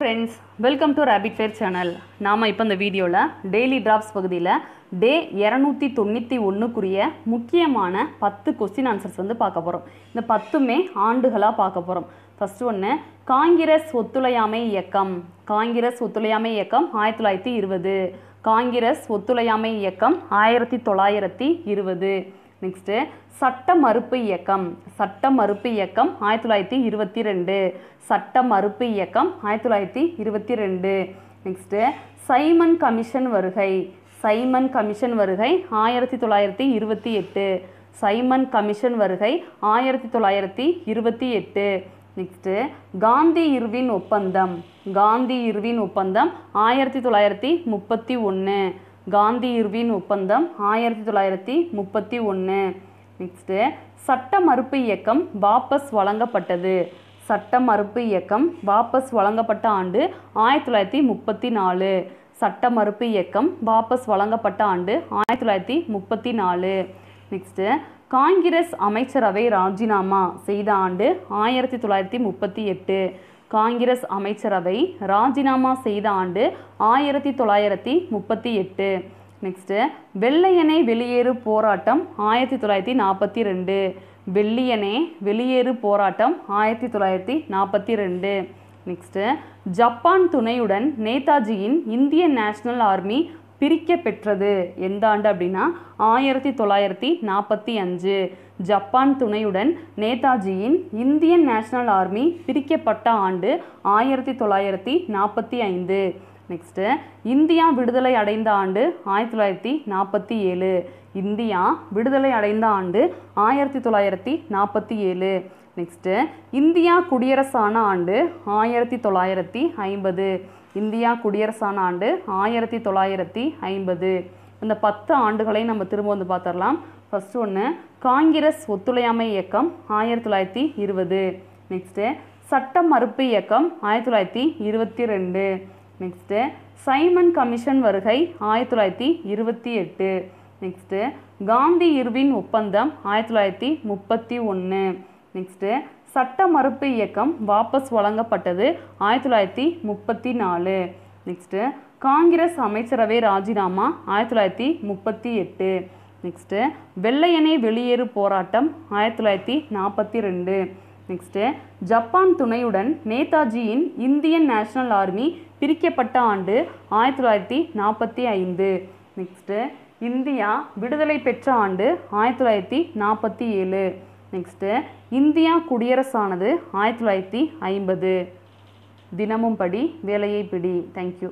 Friends welcome to rapid fair channel நாம் இப்போ இந்த வீடியோவில் டெய்லி டிராப்ஸ் பகுதியில் டே இரநூத்தி தொண்ணூற்றி ஒன்றுக்குரிய முக்கியமான பத்து கொஸ்டின் ஆன்சர்ஸ் வந்து பார்க்க போகிறோம் இந்த பத்துமே ஆண்டுகளாக பார்க்க போகிறோம் ஃபர்ஸ்ட் ஒன்று காங்கிரஸ் ஒத்துழையாமை இயக்கம். காங்கிரஸ் ஒத்துழையாமை இயக்கம் ஆயிரத்தி தொள்ளாயிரத்தி இருபது. காங்கிரஸ் ஒத்துழையாமை இயக்கம் ஆயிரத்தி தொள்ளாயிரத்தி இருபது. நெக்ஸ்ட்டு சட்ட மறுப்பு இயக்கம். சட்ட மறுப்பு இயக்கம் ஆயிரத்தி தொள்ளாயிரத்தி இருபத்தி ரெண்டு. சட்ட மறுப்பு இயக்கம் ஆயிரத்தி தொள்ளாயிரத்தி இருபத்தி ரெண்டு. நெக்ஸ்ட்டு சைமன் கமிஷன் வருகை. சைமன் கமிஷன் வருகை ஆயிரத்தி தொள்ளாயிரத்தி இருபத்தி எட்டு. சைமன் கமிஷன் வருகை ஆயிரத்தி தொள்ளாயிரத்தி இருபத்தி எட்டு. நெக்ஸ்ட்டு காந்தி இர்வின் ஒப்பந்தம். காந்தி இர்வின் ஒப்பந்தம் ஆயிரத்தி தொள்ளாயிரத்தி முப்பத்தி ஒன்று காந்தி இர்வின் ஒப்பந்தம் ஆயிரத்தி தொள்ளாயிரத்தி முப்பத்தி ஒன்று நெக்ஸ்ட்டு சட்ட மறுப்பு இயக்கம் வாபஸ் வழங்கப்பட்டது. சட்ட மறுப்பு இயக்கம் வாபஸ் வழங்கப்பட்ட ஆண்டு ஆயிரத்தி தொள்ளாயிரத்தி முப்பத்தி நாலு. சட்ட மறுப்பு இயக்கம் வாபஸ் வழங்கப்பட்ட ஆண்டு ஆயிரத்தி தொள்ளாயிரத்தி முப்பத்தி நாலு. நெக்ஸ்ட்டு காங்கிரஸ் அமைச்சரவை ராஜினாமா செய்த ஆண்டு ஆயிரத்தி தொள்ளாயிரத்தி முப்பத்தி எட்டு. காங்கிரஸ் அமைச்சரவை ராஜினாமா செய்த ஆண்டு ஆயிரத்தி தொள்ளாயிரத்தி முப்பத்தி எட்டு. நெக்ஸ்ட்டு வெள்ளையனே வெளியேறு போராட்டம் ஆயிரத்தி தொள்ளாயிரத்தி நாற்பத்தி ரெண்டு. வெள்ளியனே வெளியேறு போராட்டம் ஆயிரத்தி தொள்ளாயிரத்தி நாற்பத்தி ரெண்டு. நெக்ஸ்ட்டு ஜப்பான் துணையுடன் நேதாஜியின் இந்தியன் நேஷனல் ஆர்மி பிரிக்க பெற்றது எந்த ஆண்டு அப்படின்னா? ஆயிரத்தி தொள்ளாயிரத்தி நாற்பத்தி அஞ்சு. ஜப்பான் துணையுடன் நேதாஜியின் இந்தியன் நேஷனல் ஆர்மி பிரிக்கப்பட்ட ஆண்டு ஆயிரத்தி தொள்ளாயிரத்தி நாற்பத்தி ஐந்து. நெக்ஸ்ட்டு இந்தியா விடுதலை அடைந்த ஆண்டு ஆயிரத்தி தொள்ளாயிரத்தி நாற்பத்தி ஏழு. இந்தியா விடுதலை அடைந்த ஆண்டு ஆயிரத்தி தொள்ளாயிரத்தி நாற்பத்தி ஏழு. நெக்ஸ்ட்டு இந்தியா குடியரசான ஆண்டு ஆயிரத்தி தொள்ளாயிரத்தி ஐம்பது. இந்தியா குடியரசான ஆண்டு ஆயிரத்தி தொள்ளாயிரத்தி ஐம்பது. இந்த பத்து ஆண்டுகளை நம்ம திரும்ப வந்து பார்த்துடலாம் ஃபர்ஸ்ட் ஒன்று காங்கிரஸ் ஒத்துழையாமை இயக்கம் ஆயிரத்தி தொள்ளாயிரத்தி இருபது. நெக்ஸ்ட்டு சட்ட மறுப்பு இயக்கம் ஆயிரத்தி தொள்ளாயிரத்தி இருபத்தி ரெண்டு நெக்ஸ்ட்டு சைமன் கமிஷன் வருகை ஆயிரத்தி தொள்ளாயிரத்தி இருபத்தி எட்டு நெக்ஸ்ட்டு காந்தி இர்வின் ஒப்பந்தம் ஆயிரத்தி தொள்ளாயிரத்தி முப்பத்தி ஒன்று நெக்ஸ்ட்டு சட்ட மறுப்பு இயக்கம் வாபஸ் வழங்கப்பட்டது ஆயிரத்தி தொள்ளாயிரத்தி முப்பத்தி நாலு. நெக்ஸ்ட்டு காங்கிரஸ் அமைச்சரவை ராஜினாமா ஆயிரத்தி தொள்ளாயிரத்தி முப்பத்தி எட்டு. நெக்ஸ்ட்டு வெள்ளையனே வெளியேறு போராட்டம் ஆயிரத்தி தொள்ளாயிரத்தி நாற்பத்தி ரெண்டு. நெக்ஸ்ட்டு ஜப்பான் துணையுடன் நேதாஜியின் இந்தியன் நேஷனல் ஆர்மி பிரிக்கப்பட்ட ஆண்டு ஆயிரத்தி தொள்ளாயிரத்தி நாற்பத்தி ஐந்து. நெக்ஸ்ட்டு இந்தியா விடுதலை பெற்ற ஆண்டு ஆயிரத்தி தொள்ளாயிரத்தி நாற்பத்தி ஏழு. நெக்ஸ்ட்டு இந்தியா குடியரசானது ஆயிரத்தி தொள்ளாயிரத்தி ஐம்பது. தினமும் படி வேலையை பிடி. தேங்க்யூ